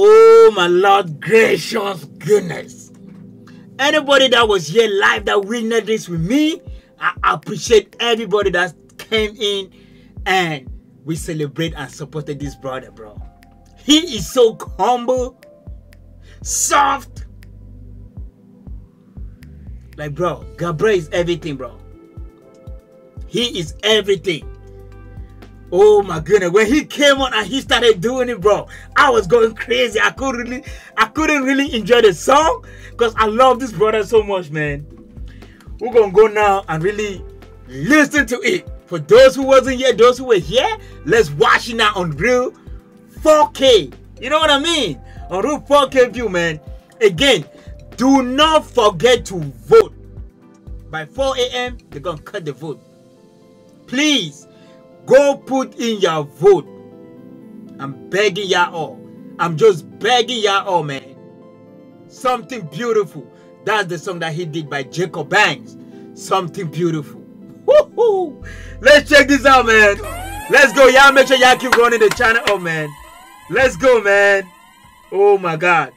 Oh, my Lord, gracious goodness. Anybody that was here live that witnessed this with me, I appreciate everybody that came in and we celebrate and supported this brother, bro. He is so humble, soft. Like, bro, Gabriel is everything, bro. He is everything. Oh my goodness, when he came on and he started doing it, bro, I was going crazy. I couldn't really, I couldn't really enjoy the song because I love this brother so much, man. We're gonna go now and really listen to it. For those who wasn't here, those who were here, let's watch it now on real 4K. You know what I mean? On real 4K view, man. Again, do not forget to vote. By 4 a.m., they're gonna cut the vote. Please go put in your vote. I'm begging y'all all. I'm just begging y'all all, man. Something beautiful. That's the song that he did by Jacob Banks. Something beautiful. Woohoo! Let's check this out, man. Let's go. Y'all make sure y'all keep running the channel. Oh, man. Let's go, man. Oh, my God.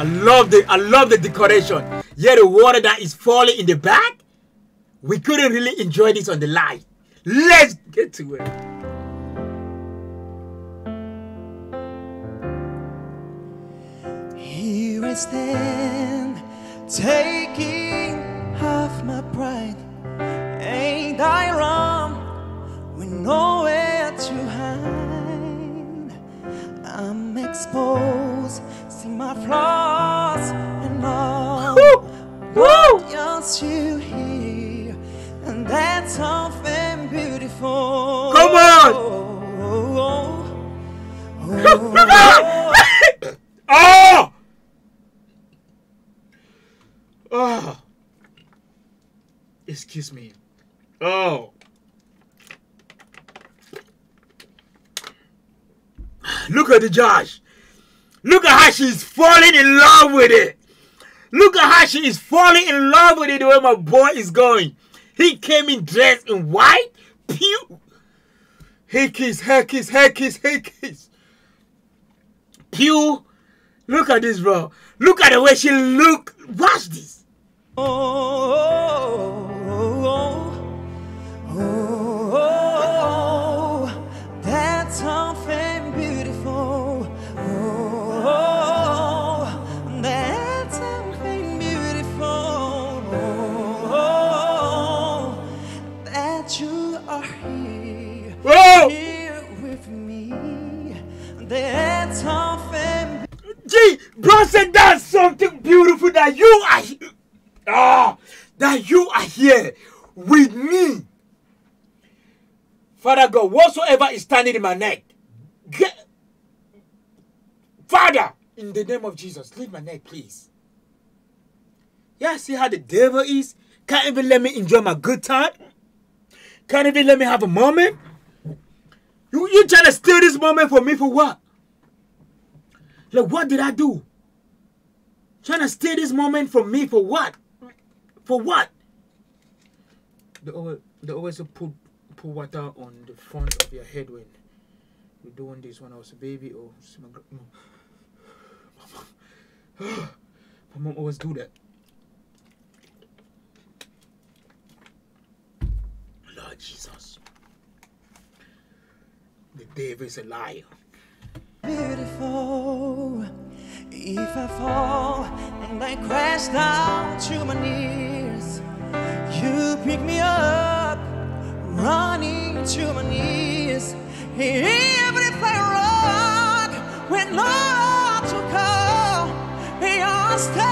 I love the I love the decoration. Yeah, the water that is falling in the back. We couldn't really enjoy this on the live. Let's get to it. Here I stand, taking half my pride. My flaws and all. Woo! Woo! Just you here, and that's something beautiful. Come on! oh! Oh! Excuse me. Oh. Look at the Josh. Look at how she's falling in love with it. Look at how she is falling in love with it the way my boy is going. He came in dressed in white. Pew. Hey kiss, hey kiss, hey kiss, hey kiss. Pew. Look at this, bro. Look at the way she look. Watch this. Oh, are here, Whoa! here with me. That's something. Gee, bro said that's something beautiful that you are ah, that you are here with me. Father God, whatsoever is standing in my neck, get, Father, in the name of Jesus, leave my neck, please. Yeah, see how the devil is? Can't even let me enjoy my good time. Can't even let me have a moment. You you trying to steal this moment from me for what? Like, what did I do? Trying to steal this moment from me for what? For what? They always, they always put, put water on the front of your head when you're doing this when I was a baby oh, or my, gr- no. my mom always do that. Lord Jesus. The devil is a liar. beautiful. If I fall and I crash down to my knees, you pick me up, running to my knees. Everything wrong with no to call. You're still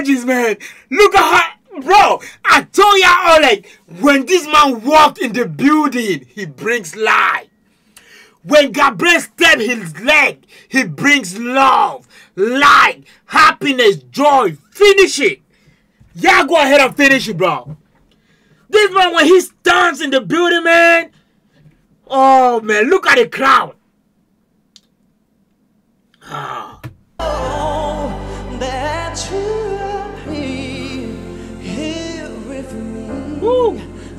judges, man! Look at her. Bro, I told y'all all like when this man walked in the building, he brings life. When Gabriel step his leg, he brings love, light, happiness, joy. Finish it. Y'all go ahead and finish it, bro. This man, when he stands in the building, man. Oh man, look at the crowd. Ah.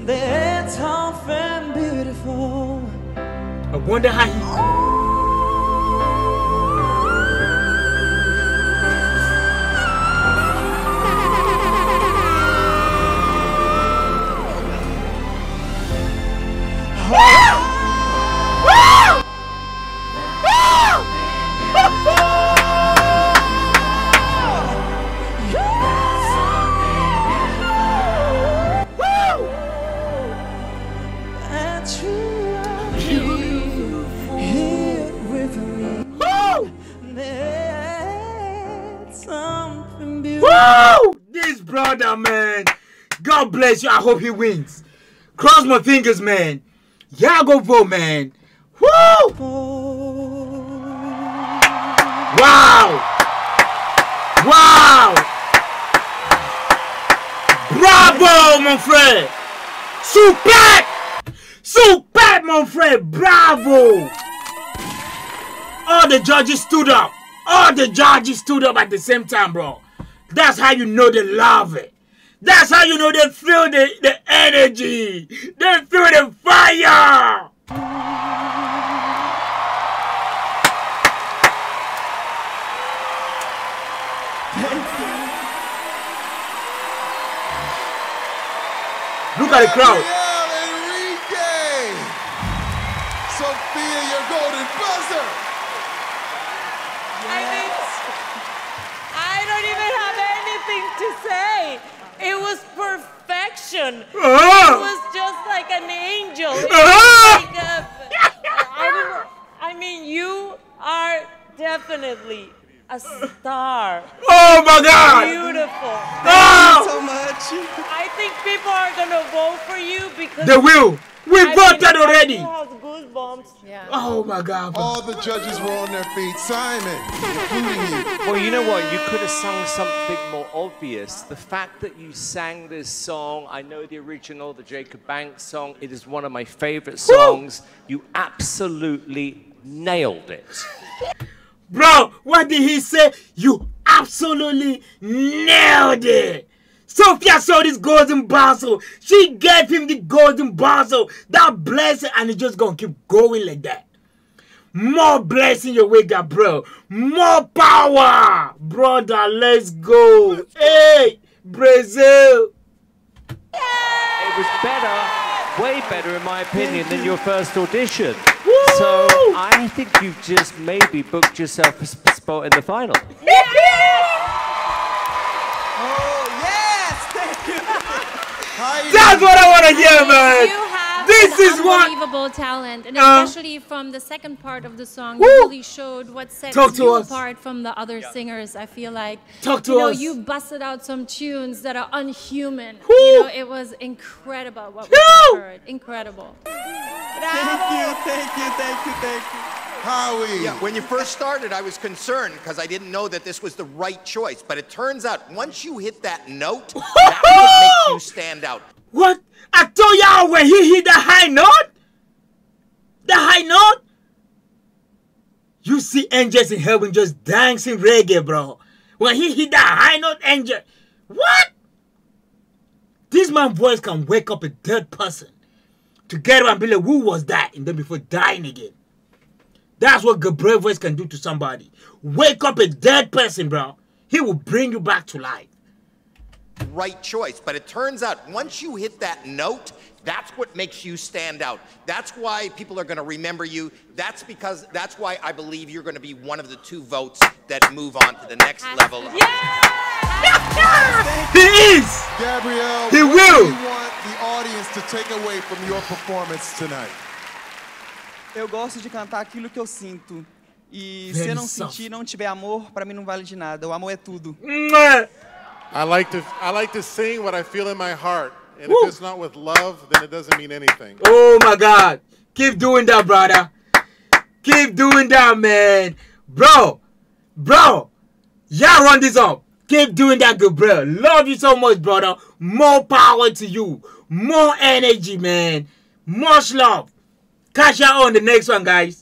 That's tough and beautiful. I wonder how he. Oh. Brother, man. God bless you. I hope he wins. Cross my fingers, man. Y'all go vote, man. Woo! Wow! Wow! Bravo, mon frère! Super! Super, mon frère! Bravo! All the judges stood up. All the judges stood up at the same time, bro. That's how you know they love it. That's how you know they feel the, the energy. They feel the fire. Look at the crowd. Henrique! Sofia, your golden buzzer! I mean, I don't even have anything to say. It was perfection. It Ah! was just like an angel. It Ah! was like a, I, I mean, you are definitely a star. Oh my God! Beautiful. Thank Oh! So much. I think people are gonna vote for you because They will. We I voted already. Still goosebumps. Yeah. Oh my God. All the judges were on their feet. Simon, including you. Well, you know what? You could have sung something more obvious. The fact that you sang this song, I know the original, the Jacob Banks song, it is one of my favorite songs. You absolutely nailed it. Bro, what did he say? You absolutely nailed it. Sofia saw this golden buzzer. She gave him the golden buzzer. That blessing, and it's just gonna keep going like that. More blessing your way, Gabriel. More power. Brother, let's go. Hey, Brazil. It was better, way better, in my opinion, than your first audition. Woo! So I think you've just maybe booked yourself a spot in the final. Oh, That's what I want to hear, You man. This an is what- unbelievable talent, and Uh, especially from the second part of the song, Woo! you really showed what sets Talk to you us. apart from the other singers. I feel like Talk to you know us. you busted out some tunes that are unhuman. Woo! You know, it was incredible what we just heard. Incredible. Thank you, thank you, thank you, thank you. Howie. Yeah, when you first started, I was concerned because I didn't know that this was the right choice. But it turns out once you hit that note, that's what makes you stand out. What? I told y'all when he hit the high note. The high note. You see angels in heaven just dancing reggae, bro. When he hit that high note, angel. What? This man's voice can wake up a dead person to get up and be like, who was that? And then before dying again. That's what Gabriel voice can do to somebody. Wake up a dead person, bro. He will bring you back to life. Right choice. But it turns out once you hit that note, that's what makes you stand out. That's why people are going to remember you. That's because that's why I believe you're going to be one of the two votes that move on to the next level. He is. Gabriel, He what will. do you want the audience to take away from your performance tonight? Eu gosto de cantar aquilo que eu sinto. E se eu não soft. sentir, não tiver amor, pra mim não vale de nada. O amor é tudo. I like to I like to sing what I feel in my heart, and Woo. if it's not with love, then it doesn't mean anything. Oh my God. Keep doing that, brother. Keep doing that, man. Bro, bro, y'all run this up. Keep doing that, good bro. Love you so much, brother. More power to you. More energy, man. Much love. Catch y'all on the next one, guys.